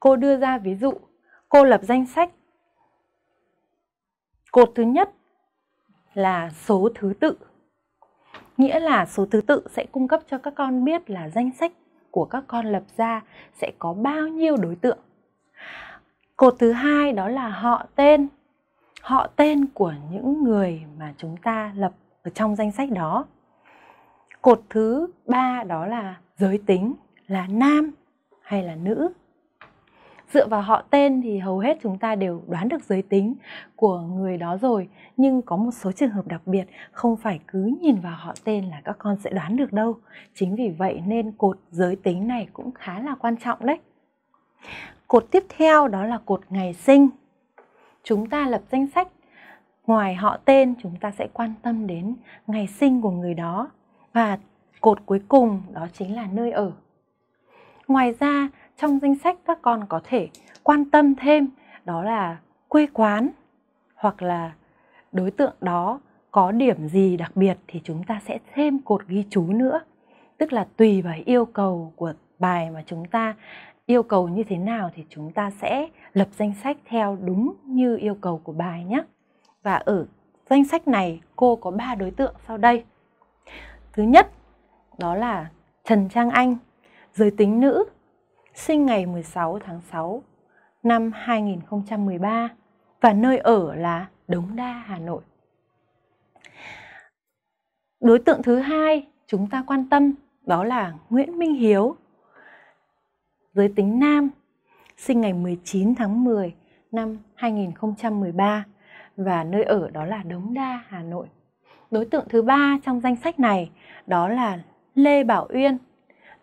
cô đưa ra ví dụ, cô lập danh sách. Cột thứ nhất là số thứ tự. Nghĩa là số thứ tự sẽ cung cấp cho các con biết là danh sách của các con lập ra sẽ có bao nhiêu đối tượng. Cột thứ hai đó là họ tên. Họ tên của những người mà chúng ta lập ở trong danh sách đó. Cột thứ ba đó là giới tính là nam hay là nữ dựa vào họ tên thì hầu hết chúng ta đều đoán được giới tính của người đó rồi. Nhưng có một số trường hợp đặc biệt, không phải cứ nhìn vào họ tên là các con sẽ đoán được đâu. Chính vì vậy nên cột giới tính này cũng khá là quan trọng đấy. Cột tiếp theo đó là cột ngày sinh. Chúng ta lập danh sách, ngoài họ tên chúng ta sẽ quan tâm đến ngày sinh của người đó. Và cột cuối cùng đó chính là nơi ở. Ngoài ra trong danh sách các con có thể quan tâm thêm, đó là quê quán hoặc là đối tượng đó có điểm gì đặc biệt thì chúng ta sẽ thêm cột ghi chú nữa. Tức là tùy vào yêu cầu của bài mà chúng ta yêu cầu như thế nào thì chúng ta sẽ lập danh sách theo đúng như yêu cầu của bài nhé. Và ở danh sách này, cô có ba đối tượng sau đây. Thứ nhất, đó là Trần Trang Anh, giới tính nữ sinh ngày 16 tháng 6 năm 2013 và nơi ở là Đống Đa, Hà Nội. Đối tượng thứ hai chúng ta quan tâm đó là Nguyễn Minh Hiếu, giới tính nam, sinh ngày 19 tháng 10 năm 2013 và nơi ở đó là Đống Đa, Hà Nội. Đối tượng thứ ba trong danh sách này đó là Lê Bảo Uyên,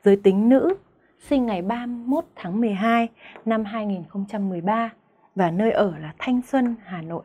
giới tính nữ, sinh ngày 31 tháng 12 năm 2013 và nơi ở là Thanh Xuân, Hà Nội.